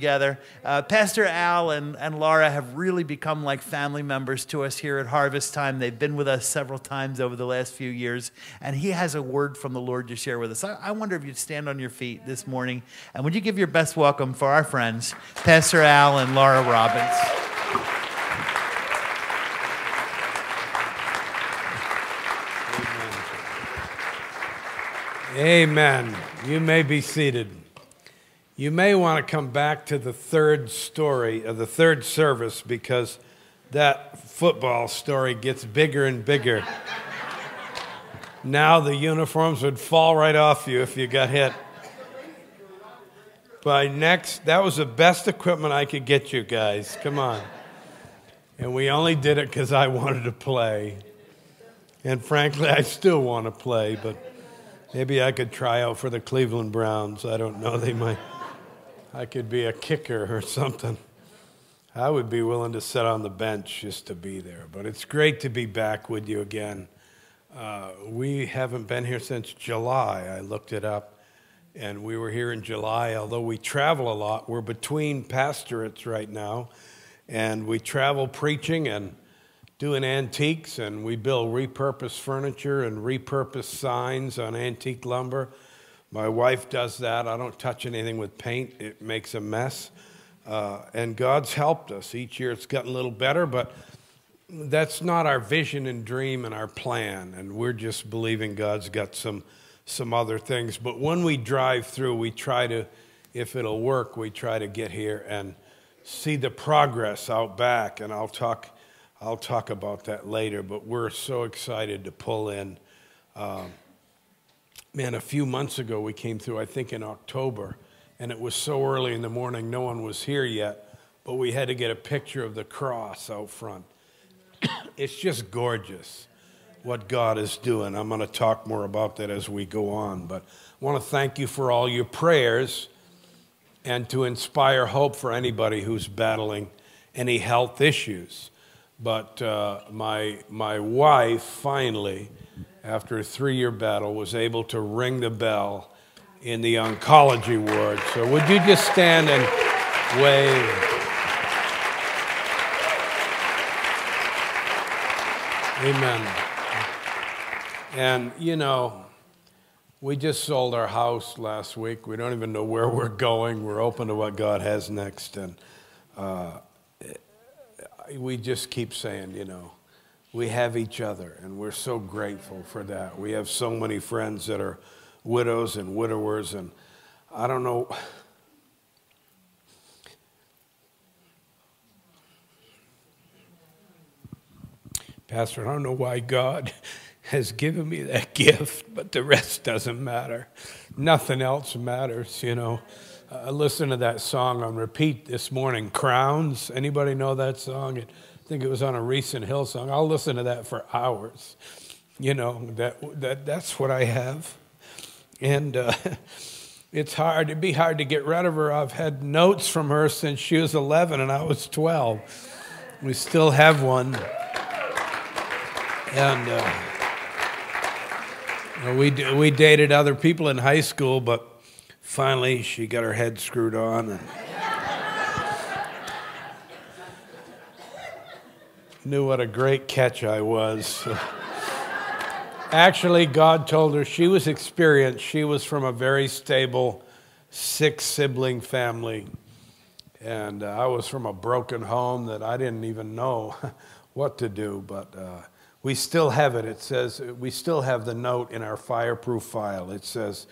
together. Uh, Pastor Al and, and Laura have really become like family members to us here at Harvest Time. They've been with us several times over the last few years, and he has a word from the Lord to share with us. I, I wonder if you'd stand on your feet this morning, and would you give your best welcome for our friends, Pastor Al and Laura Robbins. Amen. You may be seated. You may want to come back to the third story of the third service because that football story gets bigger and bigger. now the uniforms would fall right off you if you got hit. By next, that was the best equipment I could get you guys. Come on. And we only did it because I wanted to play. And frankly, I still want to play, but Maybe I could try out for the Cleveland Browns. I don't know. They might. I could be a kicker or something. I would be willing to sit on the bench just to be there. But it's great to be back with you again. Uh, we haven't been here since July. I looked it up, and we were here in July. Although we travel a lot, we're between pastorates right now, and we travel preaching and doing antiques, and we build repurposed furniture and repurposed signs on antique lumber. My wife does that. I don't touch anything with paint, it makes a mess. Uh, and God's helped us. Each year it's gotten a little better, but that's not our vision and dream and our plan. And we're just believing God's got some, some other things. But when we drive through, we try to, if it'll work, we try to get here and see the progress out back. And I'll talk I'll talk about that later, but we're so excited to pull in. Um, man, a few months ago we came through, I think in October, and it was so early in the morning, no one was here yet, but we had to get a picture of the cross out front. it's just gorgeous what God is doing. I'm going to talk more about that as we go on, but I want to thank you for all your prayers and to inspire hope for anybody who's battling any health issues. But uh, my, my wife finally, after a three year battle, was able to ring the bell in the oncology ward. So, would you just stand and wave? Amen. And, you know, we just sold our house last week. We don't even know where we're going. We're open to what God has next. And uh, we just keep saying, you know, we have each other, and we're so grateful for that. We have so many friends that are widows and widowers, and I don't know. Pastor, I don't know why God has given me that gift, but the rest doesn't matter. Nothing else matters, you know. Uh, listened to that song on repeat this morning, Crowns. Anybody know that song? It, think it was on a recent Hillsong. I'll listen to that for hours. You know, that, that, that's what I have. And uh, it's hard. It'd be hard to get rid of her. I've had notes from her since she was 11 and I was 12. We still have one. And uh, we, we dated other people in high school, but Finally, she got her head screwed on and knew what a great catch I was. Actually, God told her she was experienced. She was from a very stable six sibling family. And uh, I was from a broken home that I didn't even know what to do, but uh, we still have it. It says, we still have the note in our fireproof file. It says,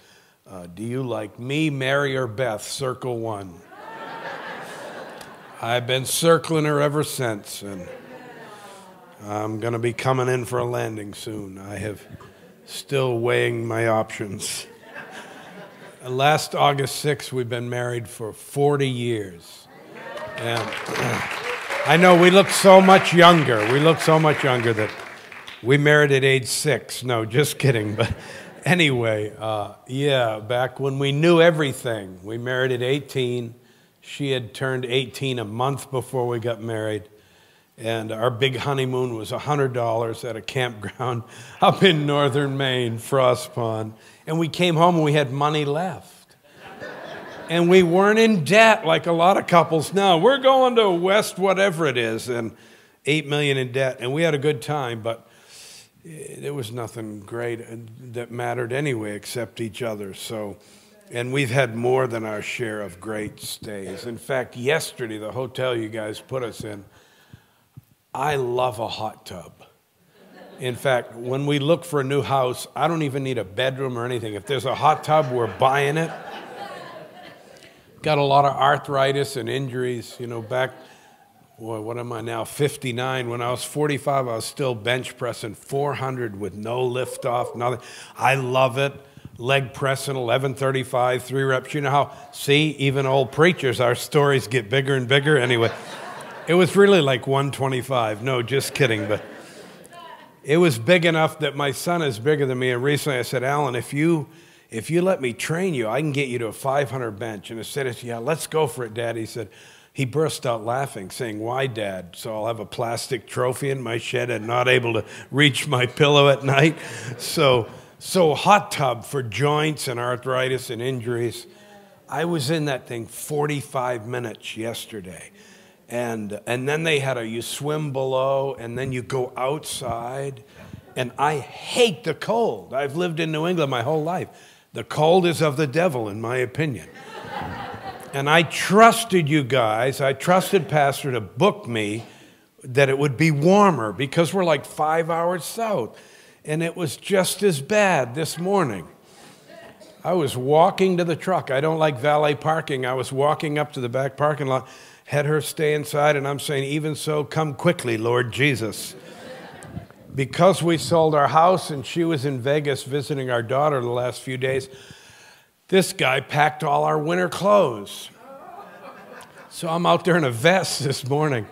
uh, do you like me, Mary, or Beth? Circle one. I've been circling her ever since, and I'm going to be coming in for a landing soon. I have still weighing my options. Uh, last August 6th, we've been married for 40 years. And I know we look so much younger. We look so much younger that we married at age six. No, just kidding. But anyway, uh, yeah, back when we knew everything, we married at 18. She had turned 18 a month before we got married. And our big honeymoon was $100 at a campground up in northern Maine, Frost Pond. And we came home and we had money left. and we weren't in debt like a lot of couples now. We're going to West, whatever it is, and eight million in debt, and we had a good time, but there was nothing great that mattered anyway except each other. So, and we've had more than our share of great stays. In fact, yesterday, the hotel you guys put us in, I love a hot tub. In fact, when we look for a new house, I don't even need a bedroom or anything. If there's a hot tub, we're buying it. Got a lot of arthritis and injuries. You know, back, boy, what am I now? 59. When I was 45, I was still bench pressing 400 with no lift off, nothing. I love it. Leg pressing 1135, three reps. You know how, see, even old preachers, our stories get bigger and bigger. Anyway, it was really like 125. No, just kidding. But it was big enough that my son is bigger than me. And recently I said, Alan, if you if you let me train you, I can get you to a 500 bench. And instead of, yeah, let's go for it, Dad, he said, he burst out laughing, saying, Why, Dad? So I'll have a plastic trophy in my shed and not able to reach my pillow at night. So, so hot tub for joints and arthritis and injuries. I was in that thing 45 minutes yesterday. And, and then they had a you swim below and then you go outside. And I hate the cold. I've lived in New England my whole life. The cold is of the devil, in my opinion. and I trusted you guys, I trusted Pastor to book me that it would be warmer because we're like five hours south. And it was just as bad this morning. I was walking to the truck. I don't like valet parking. I was walking up to the back parking lot had her stay inside, and I'm saying, even so, come quickly, Lord Jesus. Because we sold our house and she was in Vegas visiting our daughter the last few days, this guy packed all our winter clothes. So I'm out there in a vest this morning.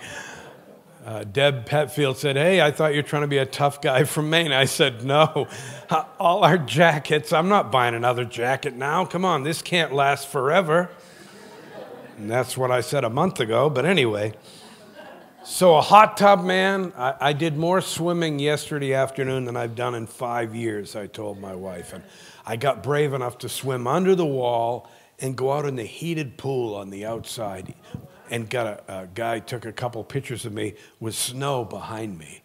Uh, Deb Petfield said, Hey, I thought you were trying to be a tough guy from Maine. I said, No. All our jackets, I'm not buying another jacket now. Come on, this can't last forever. And that's what I said a month ago, but anyway. So, a hot tub man, I, I, did more swimming yesterday afternoon than I've done in five years, I told my wife. And I got brave enough to swim under the wall and go out in the heated pool on the outside. And got a, a guy took a couple pictures of me with snow behind me.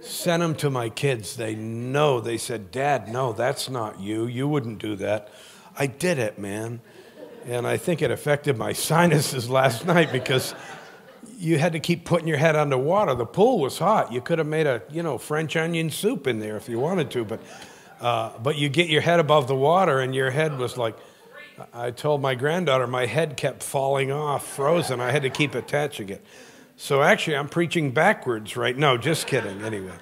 Sent them to my kids. They know. They said, Dad, no, that's not you. You wouldn't do that. I did it, man. And I think it affected my sinuses last night because you had to keep putting your head under water. The pool was hot. You could have made a, you know, French onion soup in there if you wanted to, but, uh, but you get your head above the water and your head was like, I told my granddaughter my head kept falling off, frozen. I had to keep attaching it. So actually, I'm preaching backwards right now. Just kidding, anyway.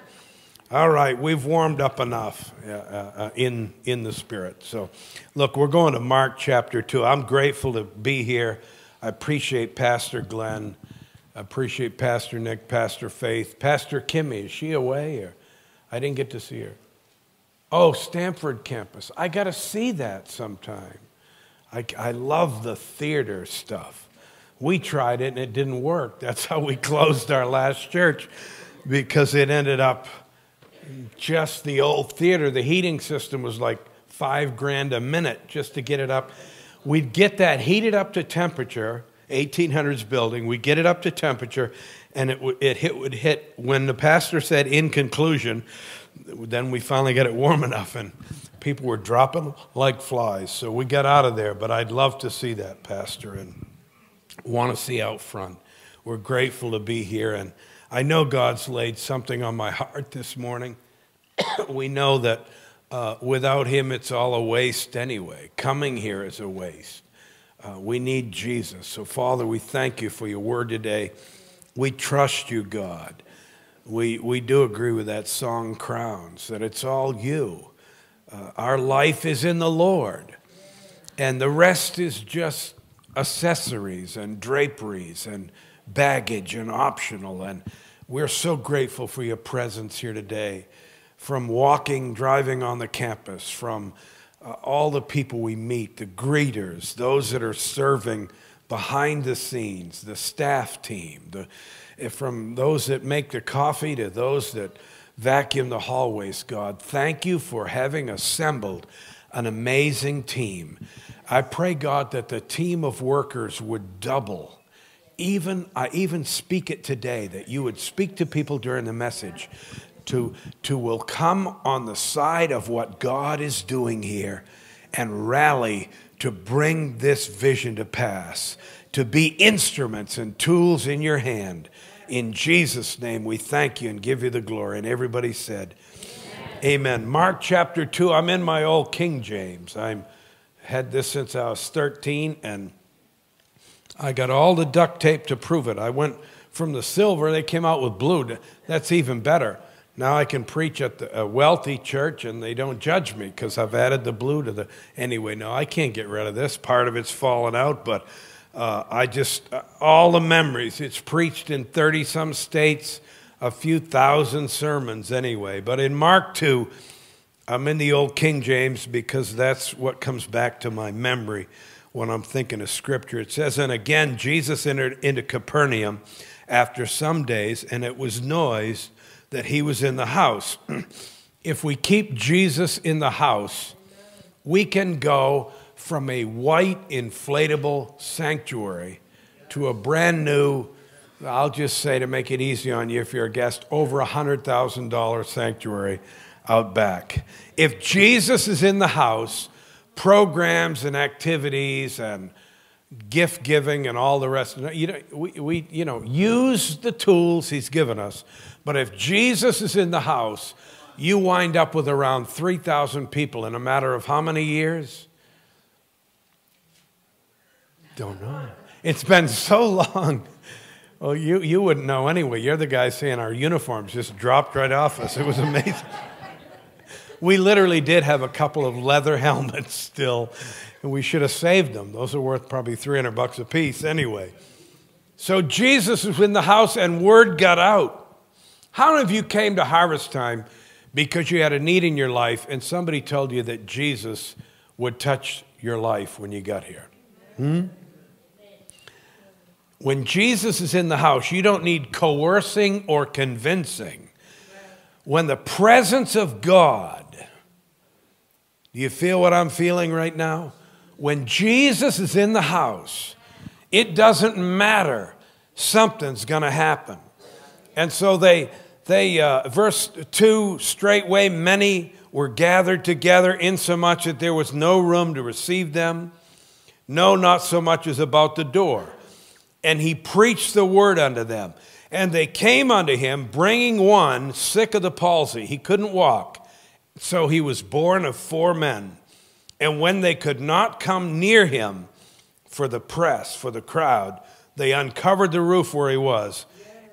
All right, we've warmed up enough uh, uh, in, in the Spirit. So, look, we're going to Mark chapter 2. I'm grateful to be here. I appreciate Pastor Glenn. I appreciate Pastor Nick, Pastor Faith. Pastor Kimmy, is she away? Or I didn't get to see her. Oh, Stamford campus. I got to see that sometime. I, I love the theater stuff. We tried it and it didn't work. That's how we closed our last church because it ended up just the old theater, the heating system was like five grand a minute just to get it up. We'd get that heated up to temperature, 1800s building, we'd get it up to temperature, and it, it hit, would hit when the pastor said, in conclusion, then we finally got it warm enough, and people were dropping like flies. So we got out of there, but I'd love to see that, Pastor, and want to see out front. We're grateful to be here, and I know God's laid something on my heart this morning. we know that uh, without Him, it's all a waste anyway. Coming here is a waste. Uh, we need Jesus. So, Father, we thank you for your word today. We trust you, God. We, we do agree with that song, Crowns, that it's all you. Uh, our life is in the Lord, and the rest is just accessories and draperies and baggage and optional. And we're so grateful for your presence here today. From walking, driving on the campus, from uh, all the people we meet, the greeters, those that are serving behind the scenes, the staff team, the, eh, from those that make the coffee to those that vacuum the hallways, God. Thank you for having assembled an amazing team. I pray, God, that the team of workers would double. Even, I even speak it today, that you would speak to people during the message to, to will come on the side of what God is doing here and rally to bring this vision to pass, to be instruments and tools in your hand. In Jesus' name, we thank you and give you the glory. And everybody said, Amen. Amen. Mark chapter 2. I'm in my old King James. I'm had this since I was 13, and I got all the duct tape to prove it. I went from the silver, they came out with blue. That's even better. Now I can preach at the, a wealthy church and they don't judge me because I've added the blue to the. Anyway, no, I can't get rid of this. Part of it's fallen out, but uh, I just, uh, all the memories. It's preached in 30 some states, a few thousand sermons anyway. But in Mark 2, I'm in the old King James because that's what comes back to my memory when I'm thinking of scripture. It says, And again, Jesus entered into Capernaum after some days, and it was noise that he was in the house. if we keep Jesus in the house, we can go from a white inflatable sanctuary to a brand new, I'll just say to make it easy on you if you're a guest, over a $100,000 sanctuary out back. If Jesus is in the house, programs and activities and gift giving and all the rest. You know, we, we, you know, use the tools he's given us. But if Jesus is in the house, you wind up with around 3,000 people in a matter of how many years? Don't know. It's been so long. Well, you, you wouldn't know anyway. You're the guy saying our uniforms just dropped right off us. It was amazing. We literally did have a couple of leather helmets still and we should have saved them. Those are worth probably 300 bucks a piece anyway. So Jesus was in the house and word got out. How many of you came to harvest time because you had a need in your life and somebody told you that Jesus would touch your life when you got here? Hmm? When Jesus is in the house, you don't need coercing or convincing. When the presence of God, do you feel what I'm feeling right now? when Jesus is in the house, it doesn't matter. Something's going to happen. And so they, they uh, verse 2 straightway, many were gathered together, insomuch that there was no room to receive them, no, not so much as about the door. And he preached the word unto them. And they came unto him, bringing one sick of the palsy. He couldn't walk. So he was born of four men. And when they could not come near him for the press, for the crowd, they uncovered the roof where he was.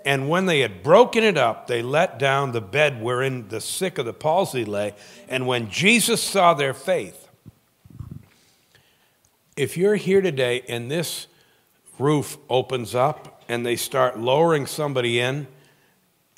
And when they had broken it up, they let down the bed wherein the sick of the palsy lay. And when Jesus saw their faith, if you're here today and this roof opens up and they start lowering somebody in,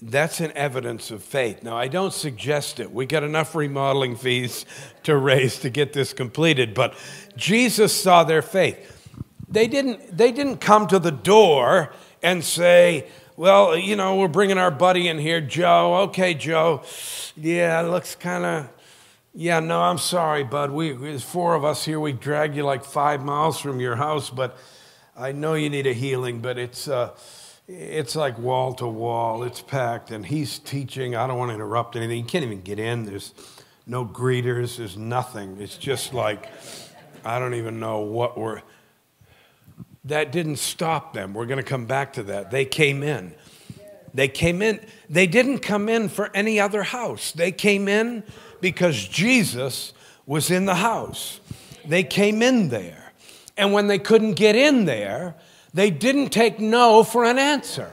that's an evidence of faith. Now, I don't suggest it. We got enough remodeling fees to raise to get this completed, but Jesus saw their faith. They didn't, they didn't come to the door and say, well, you know, we're bringing our buddy in here, Joe. Okay, Joe. Yeah, it looks kind of, yeah, no, I'm sorry, bud. We, there's four of us here. We dragged you like five miles from your house, but I know you need a healing, but it's, uh, it's like wall to wall. It's packed, and he's teaching. I don't want to interrupt anything. You can't even get in. There's no greeters. There's nothing. It's just like I don't even know what we're. That didn't stop them. We're going to come back to that. They came in. They came in. They didn't come in for any other house. They came in because Jesus was in the house. They came in there. And when they couldn't get in there, they didn't take no for an answer.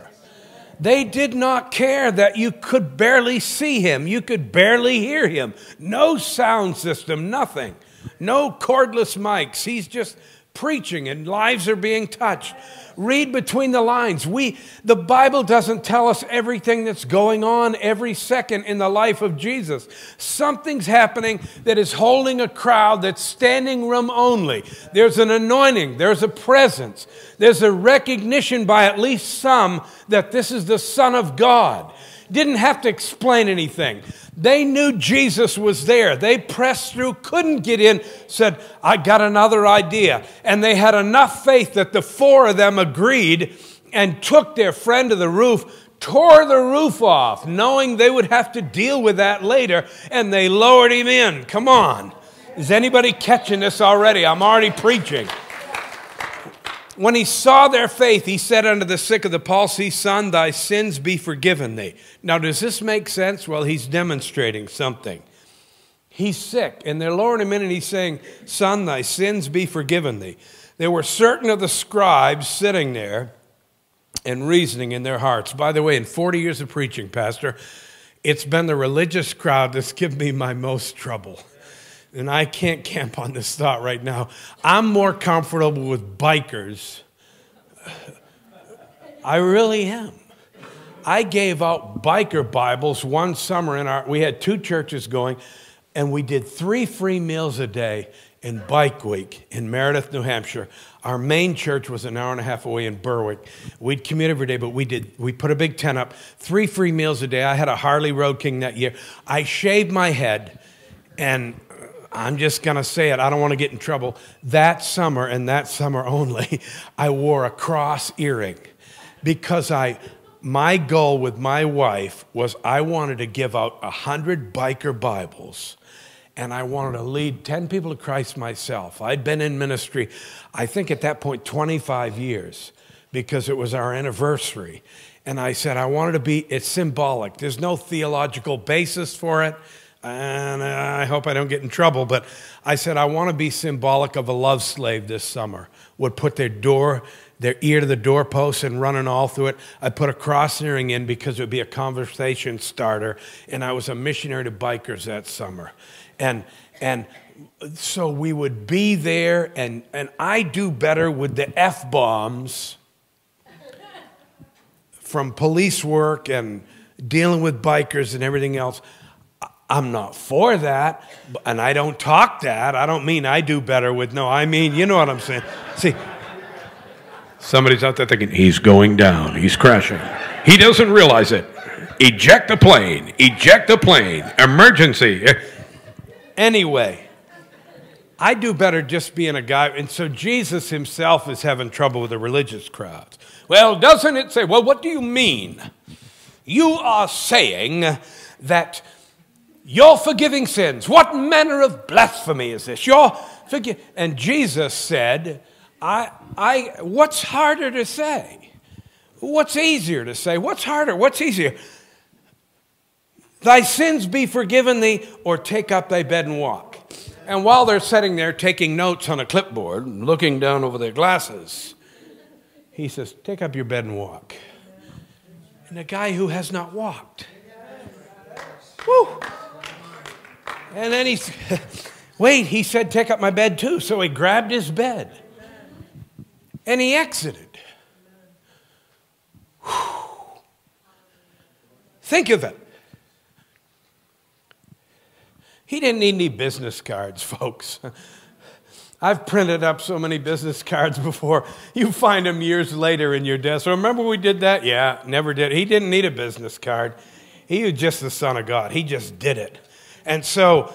They did not care that you could barely see him, you could barely hear him. No sound system, nothing. No cordless mics. He's just preaching and lives are being touched. Read between the lines. We, the Bible doesn't tell us everything that's going on every second in the life of Jesus. Something's happening that is holding a crowd that's standing room only. There's an anointing, there's a presence, there's a recognition by at least some that this is the Son of God. Didn't have to explain anything. They knew Jesus was there. They pressed through, couldn't get in, said, I got another idea. And they had enough faith that the four of them agreed and took their friend to the roof, tore the roof off, knowing they would have to deal with that later, and they lowered him in. Come on. Is anybody catching this already? I'm already preaching. When he saw their faith, he said unto the sick of the palsy, Son, thy sins be forgiven thee. Now, does this make sense? Well, he's demonstrating something. He's sick, and they're lowering him in, and he's saying, Son, thy sins be forgiven thee. There were certain of the scribes sitting there and reasoning in their hearts. By the way, in 40 years of preaching, Pastor, it's been the religious crowd that's given me my most trouble and I can't camp on this thought right now. I'm more comfortable with bikers. I really am. I gave out biker Bibles one summer in our, we had two churches going, and we did three free meals a day in Bike Week in Meredith, New Hampshire. Our main church was an hour and a half away in Berwick. We'd commute every day, but we did we put a big tent up, three free meals a day. I had a Harley Road King that year. I shaved my head and I'm just going to say it. I don't want to get in trouble. That summer and that summer only, I wore a cross earring because I my goal with my wife was I wanted to give out 100 biker Bibles and I wanted to lead 10 people to Christ myself. I'd been in ministry, I think at that point, 25 years because it was our anniversary. And I said, I wanted to be, it's symbolic. There's no theological basis for it and uh, I hope I don't get in trouble, but I said, I want to be symbolic of a love slave this summer. Would put their door, their ear to the doorpost and running all through it. I put a cross earring in because it would be a conversation starter. And I was a missionary to bikers that summer. And, and so we would be there, and, and I do better with the F bombs from police work and dealing with bikers and everything else. I'm not for that, and I don't talk that. I don't mean I do better with, no, I mean, you know what I'm saying. See, somebody's out there thinking, he's going down, he's crashing. He doesn't realize it. Eject the plane, eject the plane, emergency. Anyway, I do better just being a guy. And so Jesus himself is having trouble with the religious crowds. Well, doesn't it say, well, what do you mean? You are saying that you're forgiving sins. What manner of blasphemy is this? You're forgive. And Jesus said, I, I, what's harder to say? What's easier to say? What's harder? What's easier? Thy sins be forgiven thee, or take up thy bed and walk. And while they're sitting there taking notes on a clipboard, looking down over their glasses, he says, Take up your bed and walk. And a guy who has not walked. Whew. And then he's, wait, he said, take up my bed too. So he grabbed his bed and he exited. Whew. Think of it. He didn't need any business cards, folks. I've printed up so many business cards before. You find them years later in your desk. Remember we did that? Yeah, never did. He didn't need a business card. He was just the Son of God. He just did it. And so,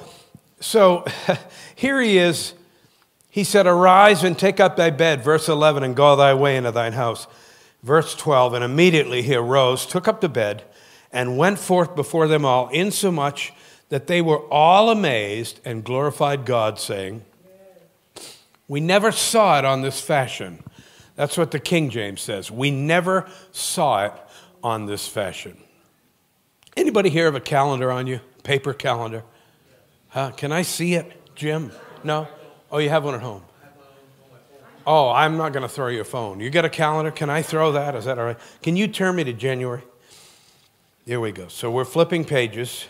so here he is. He said, Arise and take up thy bed, verse 11, and go thy way into thine house. Verse 12, and immediately he arose, took up the bed, and went forth before them all, insomuch that they were all amazed and glorified God, saying, We never saw it on this fashion. That's what the King James says. We never saw it on this fashion. Anybody here have a calendar on you? Paper calendar? Huh? Can I see it, Jim? No? Oh, you have one at home. Oh, I'm not going to throw your phone. You got a calendar? Can I throw that? Is that all right? Can you turn me to January? Here we go. So we're flipping pages.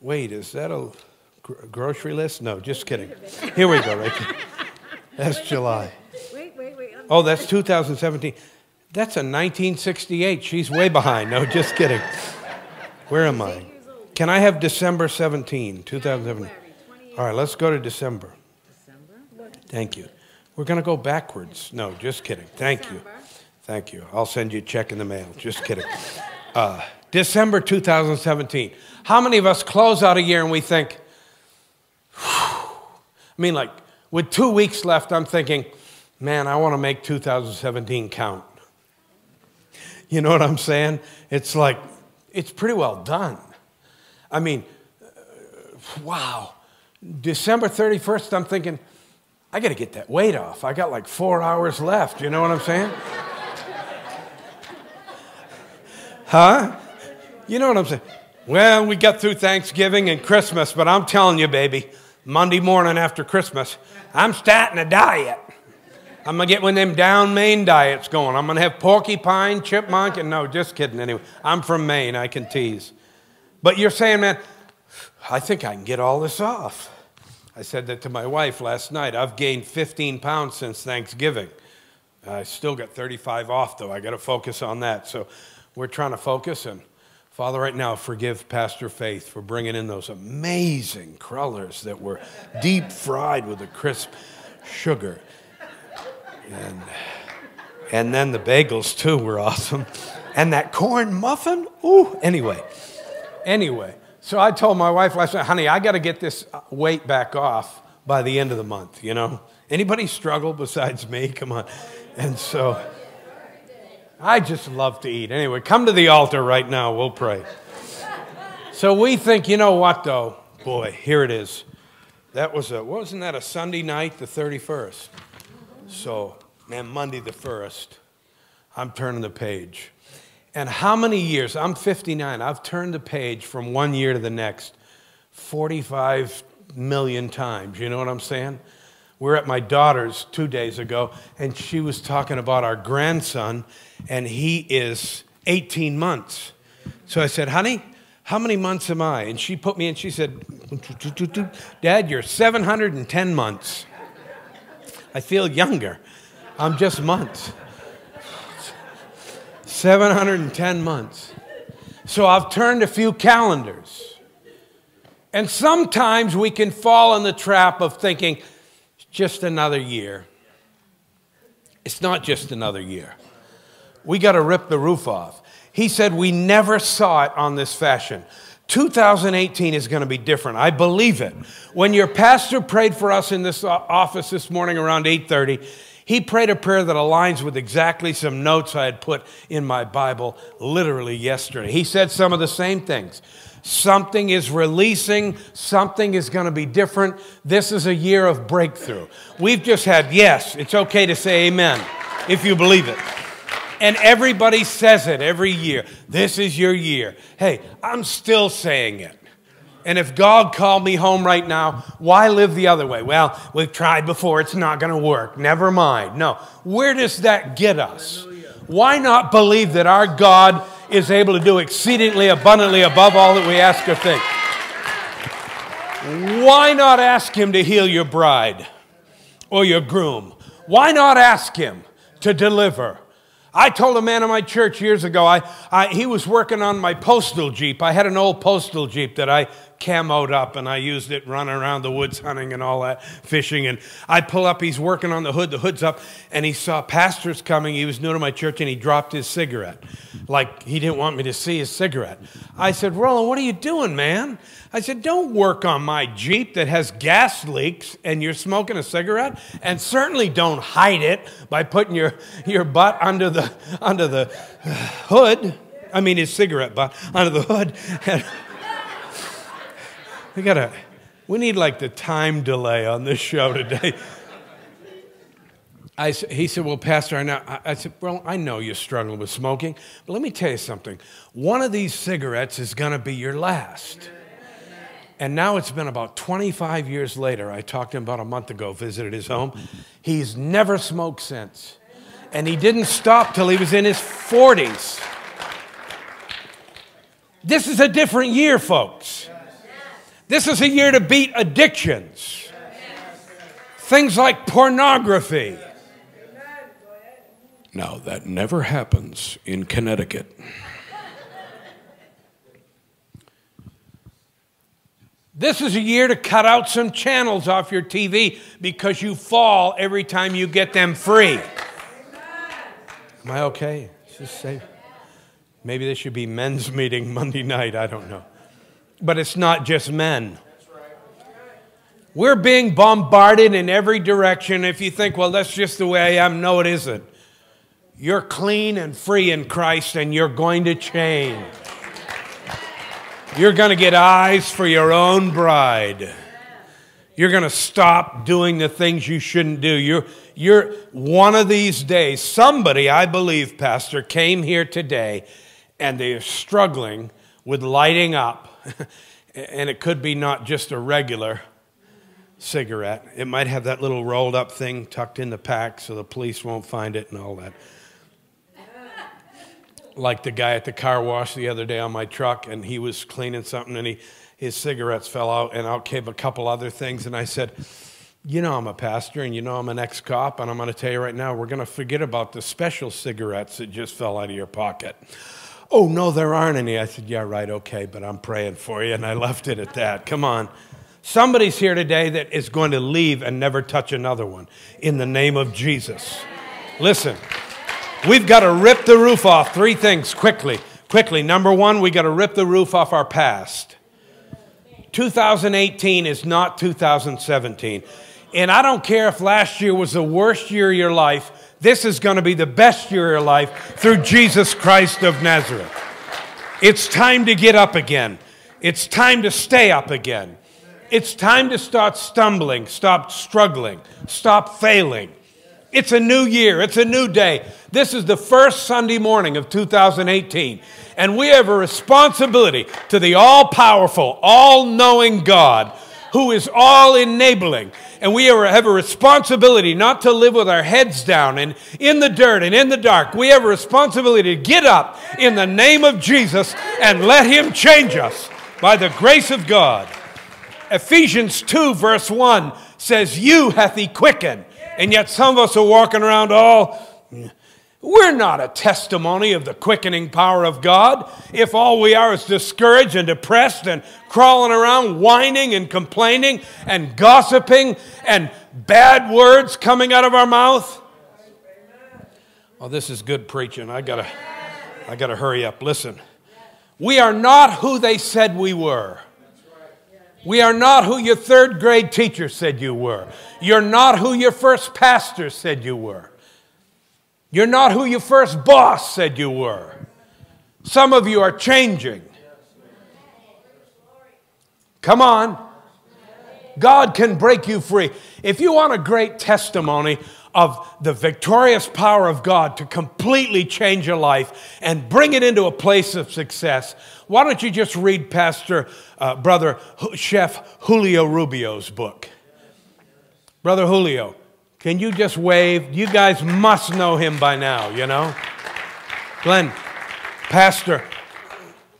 Wait, is that a grocery list? No, just kidding. Here we go, right there. That's July. Wait, wait, wait. Oh, that's 2017. That's a 1968. She's way behind. No, just kidding. Where am I? Can I have December 17, 2017? All right, let's go to December. Thank you. We're going to go backwards. No, just kidding. Thank you. Thank you. I'll send you a check in the mail. Just kidding. Uh, December 2017. How many of us close out a year and we think, I mean, like, with two weeks left, I'm thinking, man, I want to make 2017 count. You know what I'm saying? It's like, it's pretty well done. I mean, uh, wow. December 31st, I'm thinking, I got to get that weight off. I got like four hours left. You know what I'm saying? huh? You know what I'm saying? Well, we got through Thanksgiving and Christmas, but I'm telling you, baby, Monday morning after Christmas, I'm starting a diet. I'm gonna get one of them down Maine diets going. I'm gonna have porcupine, chipmunk, and no, just kidding. Anyway, I'm from Maine. I can tease. But you're saying, man, I think I can get all this off. I said that to my wife last night. I've gained 15 pounds since Thanksgiving. I still got 35 off, though. I got to focus on that. So we're trying to focus. And Father, right now, forgive Pastor Faith for bringing in those amazing crullers that were deep fried with a crisp sugar. And, and then the bagels, too, were awesome. And that corn muffin, ooh, anyway. Anyway, so I told my wife last night, honey, I got to get this uh, weight back off by the end of the month, you know? Anybody struggle besides me? Come on. And so I just love to eat. Anyway, come to the altar right now. We'll pray. So we think, you know what, though? Boy, here it is. That was a, wasn't that a Sunday night, the 31st? So, man, Monday the 1st, I'm turning the page. And how many years? I'm 59. I've turned the page from one year to the next 45 million times. You know what I'm saying? We are at my daughter's two days ago, and she was talking about our grandson, and he is 18 months. So I said, honey, how many months am I? And she put me in, she said, Dad, you're 710 months. I feel younger. I'm just months. 710 months. So I've turned a few calendars. And sometimes we can fall in the trap of thinking, just another year. It's not just another year. We got to rip the roof off. He said we never saw it on this fashion. 2018 is going to be different. I believe it. When your pastor prayed for us in this office this morning around 8:30, he prayed a prayer that aligns with exactly some notes I had put in my Bible literally yesterday. He said some of the same things. Something is releasing, something is going to be different. This is a year of breakthrough. We've just had, yes, it's okay to say amen if you believe it. And everybody says it every year. This is your year. Hey, I'm still saying it. And if God called me home right now, why live the other way? Well, we've tried before, it's not going to work. Never mind. No. Where does that get us? Why not believe that our God is able to do exceedingly abundantly above all that we ask or think? Why not ask Him to heal your bride or your groom? Why not ask Him to deliver? I told a man in my church years ago, I, I, he was working on my postal Jeep. I had an old postal Jeep that I camoed up and I used it running around the woods hunting and all that, fishing. And I pull up, he's working on the hood, the hood's up, and he saw pastors coming. He was new to my church and he dropped his cigarette. Like he didn't want me to see his cigarette. I said, Roland, what are you doing, man? I said, don't work on my Jeep that has gas leaks and you're smoking a cigarette. And certainly don't hide it by putting your, your butt under the, under the hood. I mean, his cigarette butt under the hood. We gotta, we need like the time delay on this show today. I, he said, Well, Pastor, I, know. I said, Well, I know you're struggling with smoking, but let me tell you something. One of these cigarettes is going to be your last. And now it's been about 25 years later. I talked to him about a month ago, visited his home. He's never smoked since. And he didn't stop till he was in his 40s. This is a different year, folks. This is a year to beat addictions. Things like pornography, Now, that never happens in Connecticut. This is a year to cut out some channels off your TV because you fall every time you get them free. Am I okay? Maybe this should be men's meeting Monday night. I don't know. But it's not just men. We're being bombarded in every direction. If you think, well, that's just the way I am, no, it isn't. You're clean and free in Christ, and you're going to change. You're going to get eyes for your own bride. You're going to stop doing the things you shouldn't do. You're, you're one of these days, somebody, I believe, Pastor, came here today and they're struggling with lighting up. and it could be not just a regular cigarette, it might have that little rolled up thing tucked in the pack so the police won't find it and all that like the guy at the car wash the other day on my truck, and he was cleaning something, and he, his cigarettes fell out, and out came a couple other things. And I said, You know, I'm a pastor, and you know, I'm an ex cop, and I'm going to tell you right now, we're going to forget about the special cigarettes that just fell out of your pocket. Oh, no, there aren't any. I said, Yeah, right, okay, but I'm praying for you. And I left it at that. Come on. Somebody's here today that is going to leave and never touch another one in the name of Jesus. Listen. We've got to rip the roof off. Three things quickly. Quickly. Number one, we got to rip the roof off our past. 2018 is not 2017. And I don't care if last year was the worst year of your life, this is going to be the best year of your life through Jesus Christ of Nazareth. It's time to get up again. It's time to stay up again. It's time to start stumbling, stop struggling, stop failing. It's a new year, it's a new day. This is the first Sunday morning of 2018. And we have a responsibility to the all powerful, all knowing God who is all enabling. And we have a responsibility not to live with our heads down and in the dirt and in the dark. We have a responsibility to get up in the name of Jesus and let Him change us by the grace of God. Ephesians 2, verse 1 says, You hath He quickened and yet some of us are walking around all, we're not a testimony of the quickening power of God if all we are is discouraged and depressed and crawling around whining and complaining and gossiping and bad words coming out of our mouth. Well, this is good preaching. I gotta, I gotta hurry up. Listen, we are not who they said we were. We are not who your third grade teacher said you were. You're not who your first pastor said you were. You're not who your first boss said you were. Some of you are changing. Come on. God can break you free. If you want a great testimony of the victorious power of God to completely change your life and bring it into a place of success, why don't you just read Pastor, uh, Brother Chef Julio Rubio's book? Brother Julio, can you just wave? You guys must know him by now, you know? Glenn, Pastor,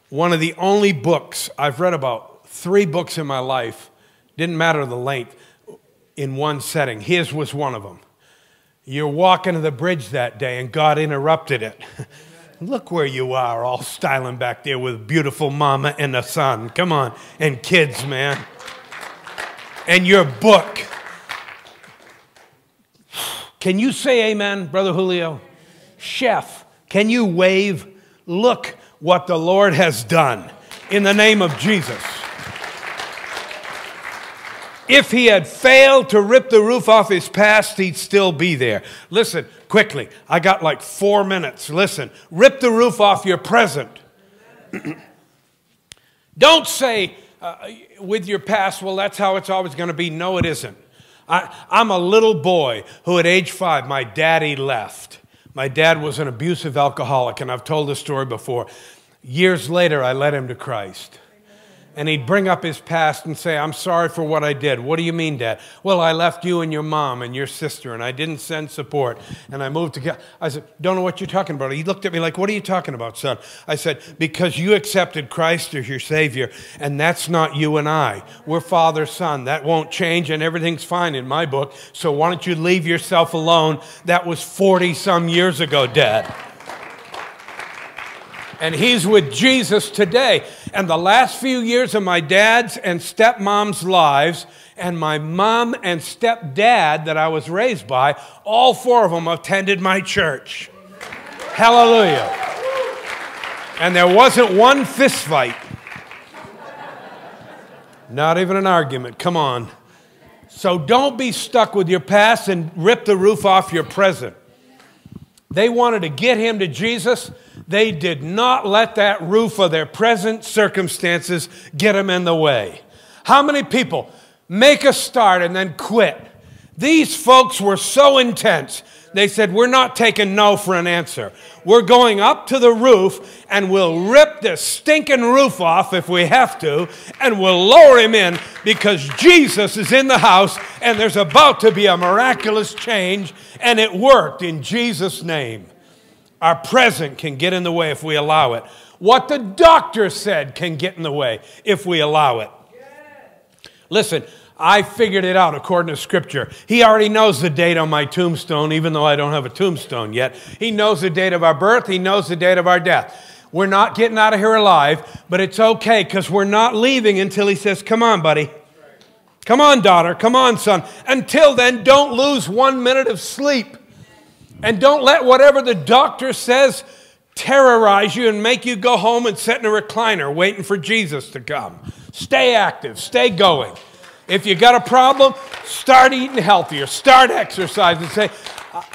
one of the only books I've read about, three books in my life, didn't matter the length, in one setting. His was one of them. You're walking to the bridge that day and God interrupted it. Look where you are, all styling back there with beautiful mama and a son. Come on, and kids, man. And your book. Can you say amen, Brother Julio? Chef, can you wave? Look what the Lord has done in the name of Jesus. If he had failed to rip the roof off his past, he'd still be there. Listen, quickly, I got like four minutes. Listen, rip the roof off your present. Don't say uh, with your past, well, that's how it's always going to be. No, it isn't. I, I'm a little boy who, at age five, my daddy left. My dad was an abusive alcoholic, and I've told this story before. Years later, I led him to Christ. And he'd bring up his past and say, I'm sorry for what I did. What do you mean, Dad? Well, I left you and your mom and your sister, and I didn't send support, and I moved to. I said, Don't know what you're talking about. He looked at me like, What are you talking about, son? I said, Because you accepted Christ as your Savior, and that's not you and I. We're father son. That won't change, and everything's fine in my book. So why don't you leave yourself alone? That was 40 some years ago, Dad and he's with Jesus today. And the last few years of my dad's and stepmom's lives, and my mom and stepdad that I was raised by, all four of them attended my church. Hallelujah. And there wasn't one fist fight. Not even an argument. Come on. So don't be stuck with your past and rip the roof off your present. They wanted to get him to Jesus. They did not let that roof of their present circumstances get them in the way. How many people make a start and then quit? These folks were so intense. They said, We're not taking no for an answer. We're going up to the roof and we'll rip this stinking roof off if we have to, and we'll lower him in because Jesus is in the house and there's about to be a miraculous change, and it worked in Jesus' name. Our present can get in the way if we allow it. What the doctor said can get in the way if we allow it. Listen, I figured it out according to Scripture. He already knows the date on my tombstone, even though I don't have a tombstone yet. He knows the date of our birth, He knows the date of our death. We're not getting out of here alive, but it's okay because we're not leaving until He says, Come on, buddy. Come on, daughter. Come on, son. Until then, don't lose one minute of sleep. And don't let whatever the doctor says terrorize you and make you go home and sit in a recliner waiting for Jesus to come. Stay active, stay going. If you got a problem, start eating healthier, start exercising. Say,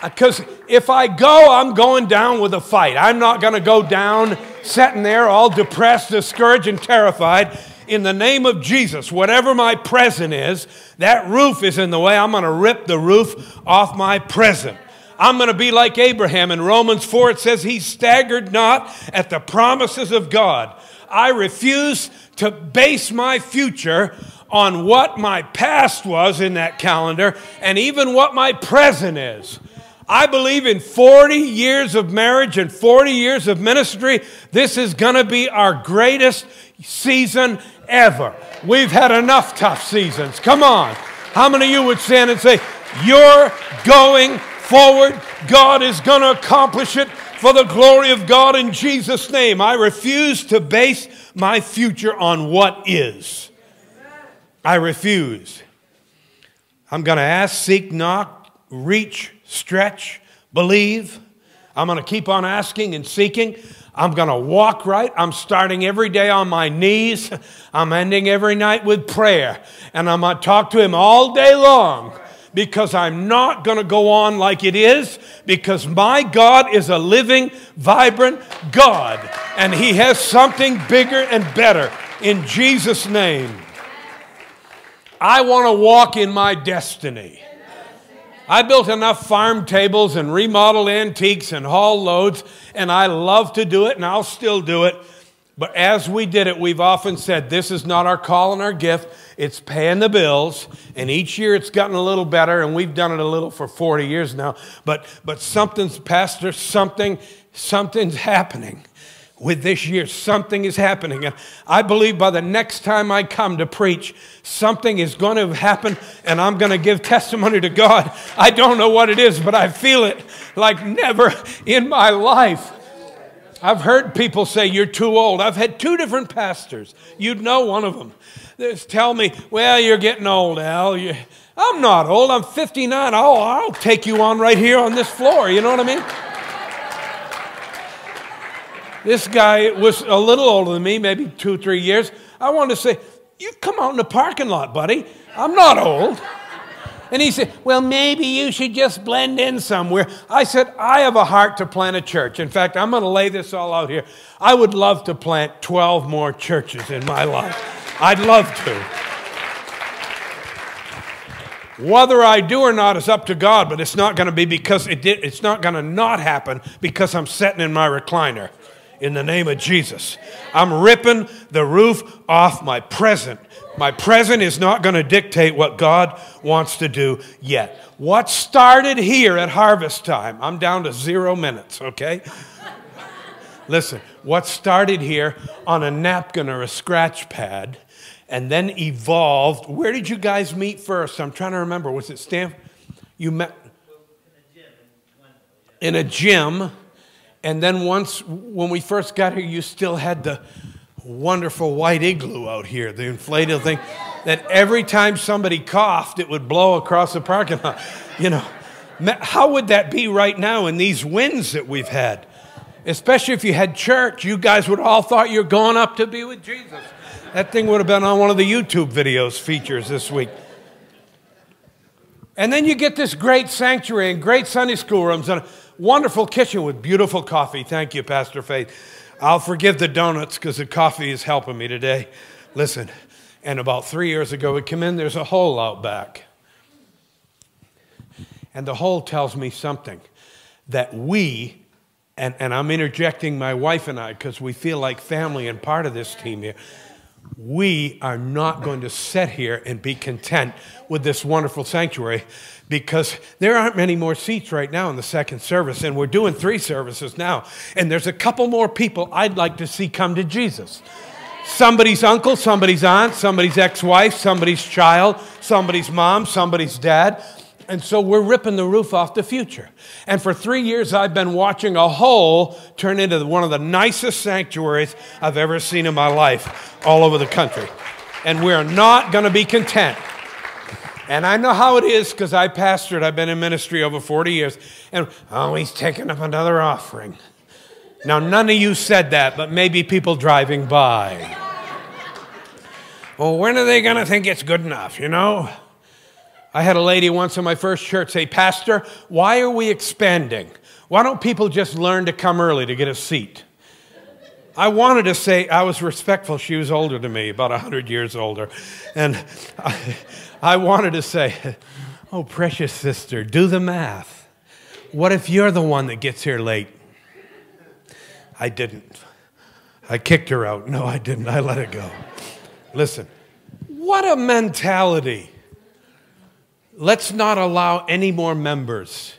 because uh, if I go, I'm going down with a fight. I'm not going to go down sitting there all depressed, discouraged, and terrified. In the name of Jesus, whatever my present is, that roof is in the way. I'm going to rip the roof off my present. I'm going to be like Abraham. In Romans 4, it says, He staggered not at the promises of God. I refuse to base my future on what my past was in that calendar and even what my present is. I believe in 40 years of marriage and 40 years of ministry, this is going to be our greatest season ever. We've had enough tough seasons. Come on. How many of you would stand and say, You're going forward. God is going to accomplish it for the glory of God in Jesus' name. I refuse to base my future on what is. I refuse. I'm going to ask, seek, knock, reach, stretch, believe. I'm going to keep on asking and seeking. I'm going to walk right. I'm starting every day on my knees. I'm ending every night with prayer. And I'm going to talk to Him all day long because I'm not going to go on like it is because my God is a living, vibrant God and He has something bigger and better in Jesus' name. I want to walk in my destiny. I built enough farm tables and remodeled antiques and haul loads, and I love to do it, and I'll still do it. But as we did it, we've often said this is not our call and our gift. It's paying the bills. And each year it's gotten a little better, and we've done it a little for 40 years now. But, but something's, Pastor, something, something's happening with this year. Something is happening. And I believe by the next time I come to preach, something is going to happen and I'm going to give testimony to God. I don't know what it is, but I feel it like never in my life. I've heard people say, You're too old. I've had two different pastors. You'd know one of them. Tell me, Well, you're getting old, Al. You, I'm not old. I'm 59. Oh, I'll take you on right here on this floor. You know what I mean? This guy was a little older than me, maybe two, three years. I wanted to say, You come out in the parking lot, buddy. I'm not old. And he said, Well, maybe you should just blend in somewhere. I said, I have a heart to plant a church. In fact, I'm going to lay this all out here. I would love to plant 12 more churches in my life. I'd love to. Whether I do or not is up to God, but it's not going to be because it did, it's not going to not happen because I'm sitting in my recliner. in the name of Jesus. I'm ripping the roof off my present. My present is not going to dictate what God wants to do yet. What started here at harvest time, I'm down to zero minutes, okay? Listen, what started here on a napkin or a scratch pad and then evolved. Where did you guys meet first? I'm trying to remember. Was it Stamford? You met in a gym. And then once, when we first got here, you still had the wonderful white igloo out here, the inflatable thing, that every time somebody coughed, it would blow across the parking lot. You know, how would that be right now in these winds that we've had? Especially if you had church, you guys would all thought you're going up to be with Jesus. That thing would have been on one of the YouTube videos features this week. And then you get this great sanctuary and great Sunday school rooms and a wonderful kitchen with beautiful coffee. Thank you, Pastor Faith. I'll forgive the donuts because the coffee is helping me today. Listen, and about three years ago, we come in, there's a hole out back. And the hole tells me something that we, and, and I'm interjecting my wife and I because we feel like family and part of this team here, we are not going to sit here and be content with this wonderful sanctuary because there aren't many more seats right now in the second service, and we're doing three services now. And there's a couple more people I'd like to see come to Jesus. Somebody's uncle, somebody's aunt, somebody's ex wife, somebody's child, somebody's mom, somebody's dad. And so we're ripping the roof off the future. And for three years, I've been watching a hole turn into one of the nicest sanctuaries I've ever seen in my life all over the country. And we're not going to be content. And I know how it is because I pastored, I've been in ministry over 40 years. And oh, he's taking up another offering. Now, none of you said that, but maybe people driving by. Well, when are they going to think it's good enough, you know? I had a lady once in my first church say, Pastor, why are we expanding? Why don't people just learn to come early to get a seat? I wanted to say, I was respectful. She was older than me, about 100 years older. And I, I wanted to say, Oh, precious sister, do the math. What if you're the one that gets here late? I didn't. I kicked her out. No, I didn't. I let it go. Listen, what a mentality. Let's not allow any more members.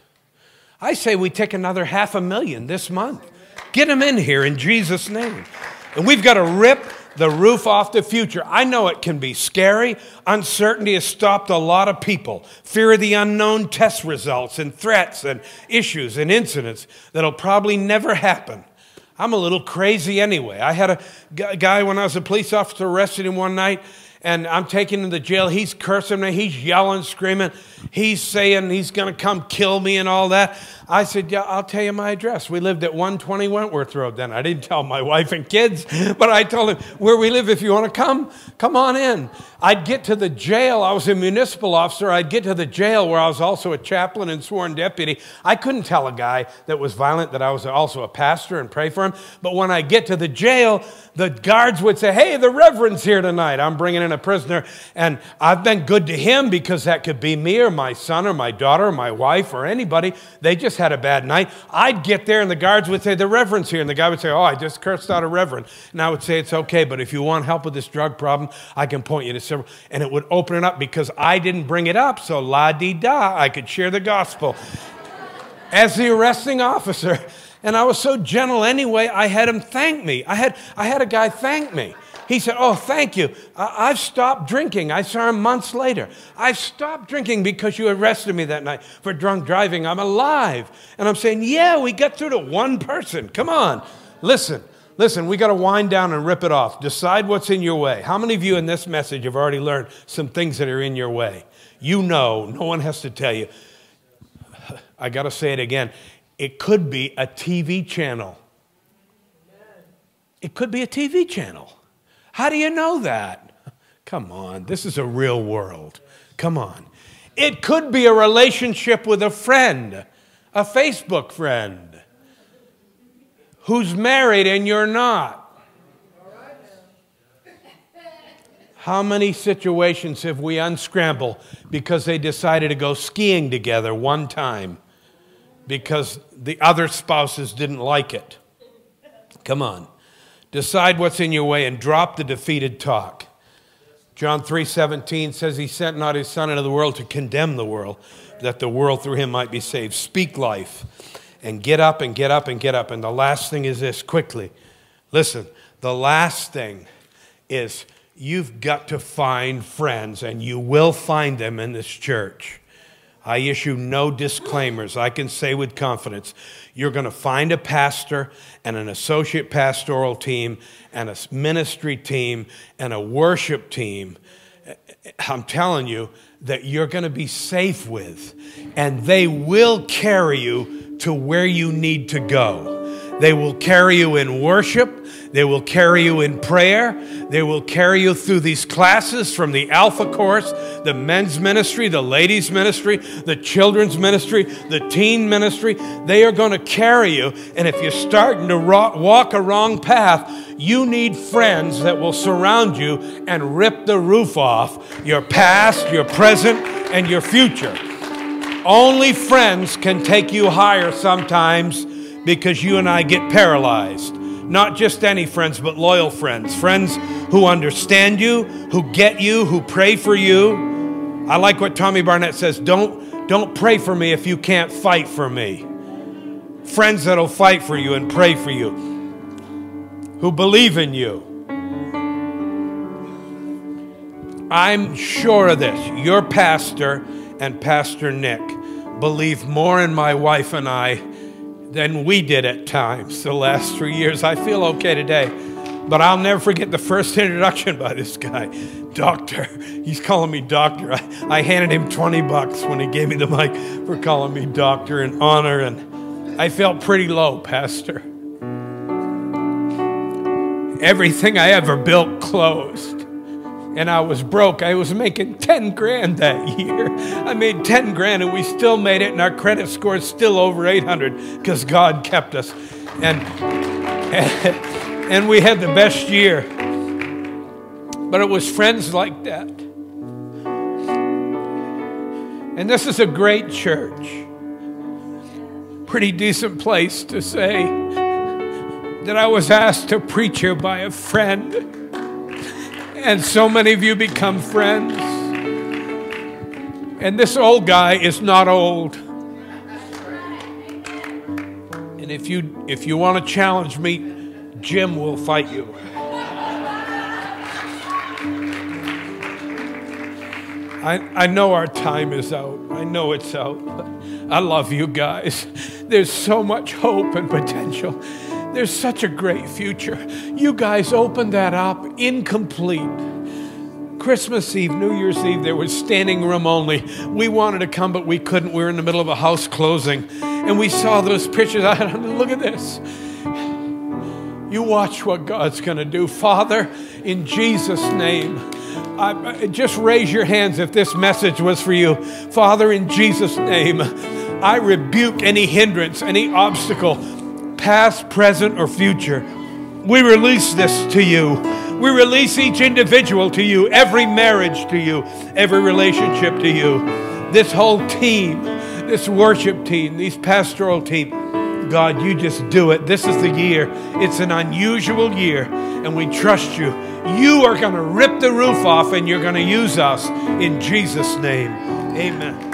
I say we take another half a million this month. Get them in here in Jesus' name. And we've got to rip the roof off the future. I know it can be scary. Uncertainty has stopped a lot of people. Fear of the unknown test results and threats and issues and incidents that'll probably never happen. I'm a little crazy anyway. I had a guy when I was a police officer arrested him one night and I'm taking him to jail. He's cursing me. He's yelling, screaming. He's saying he's going to come kill me and all that. I said, Yeah, I'll tell you my address. We lived at 120 Wentworth Road then. I didn't tell my wife and kids, but I told him, Where we live, if you want to come, come on in. I'd get to the jail. I was a municipal officer. I'd get to the jail where I was also a chaplain and sworn deputy. I couldn't tell a guy that was violent that I was also a pastor and pray for him. But when I get to the jail, the guards would say, Hey, the Reverend's here tonight. I'm bringing in a prisoner. And I've been good to him because that could be me or my son or my daughter or my wife or anybody. They just had a bad night. I'd get there and the guards would say, The Reverend's here. And the guy would say, Oh, I just cursed out a Reverend. And I would say, It's okay, but if you want help with this drug problem, I can point you to several. And it would open it up because I didn't bring it up. So la di da, I could share the gospel. As the arresting officer, and I was so gentle anyway, I had him thank me. I had, I had a guy thank me. He said, Oh, thank you. I- have stopped drinking. I saw him months later. I've stopped drinking because you arrested me that night for drunk driving. I'm alive. And I'm saying, Yeah, we got through to one person. Come on. Listen, listen, we got to wind down and rip it off. Decide what's in your way. How many of you in this message have already learned some things that are in your way? You know, no one has to tell you. I got to say it again. It could be a TV channel. It could be a TV channel. How do you know that? Come on, this is a real world. Come on. It could be a relationship with a friend, a Facebook friend, who's married and you're not. How many situations have we unscrambled because they decided to go skiing together one time because the other spouses didn't like it? Come on. Decide what's in your way and drop the defeated talk. John 3:17 says he sent not his son into the world to condemn the world, that the world through him might be saved. Speak life and get up and get up and get up. And the last thing is this quickly. Listen, the last thing is you've got to find friends, and you will find them in this church. I issue no disclaimers. I can say with confidence you're going to find a pastor and an associate pastoral team and a ministry team and a worship team. Eh, I'm telling you that you're going to be safe with, and they will carry you to where you need to go. They will carry you in worship. They will carry you in prayer. They will carry you through these classes from the Alpha course, the men's ministry, the ladies' ministry, the children's ministry, the teen ministry. They are going to carry you. And if you're starting to walk a wrong path, you need friends that will surround you and rip the roof off your past, your present, and your future. Only friends can take you higher sometimes because you and I get paralyzed. Not just any friends, but loyal friends. Friends who understand you, who get you, who pray for you. I like what Tommy Barnett says don't, don't pray for me if you can't fight for me. Friends that'll fight for you and pray for you, who believe in you. I'm sure of this. Your pastor and Pastor Nick believe more in my wife and I than we did at times the last three years. I feel okay today. But I'll never forget the first introduction by this guy, Doctor. He's calling me Doctor. I, I handed him 20 bucks when he gave me the mic for calling me Doctor in honor, and I felt pretty low, Pastor. Everything I ever built closed and I was broke. I was making 10 grand that year. I made 10 grand and we still made it, and our credit score is still over 800 because God kept us. And, and we had the best year. But it was friends like that. And this is a great church. Pretty decent place to say that I was asked to preach here by a friend and so many of you become friends. And this old guy is not old. And if you if you want to challenge me, Jim will fight you. I, I know our time is out. I know it's out. I love you guys. There's so much hope and potential. There's such a great future. You guys opened that up incomplete. Christmas Eve, New Year's Eve, there was standing room only. We wanted to come, but we couldn't. We were in the middle of a house closing. And we saw those pictures. I look at this. You watch what God's going to do. Father, in Jesus' name, I, just raise your hands if this message was for you. Father, in Jesus' name, I rebuke any hindrance, any obstacle past, present, or future. We release this to you. We release each individual to you, every marriage to you, every relationship to you, this whole team, this worship team, these pastoral team. God, you just do it. This is the year. It's an unusual year, and we trust you. You are going to rip the roof off, and you're going to use us in Jesus' name. Amen.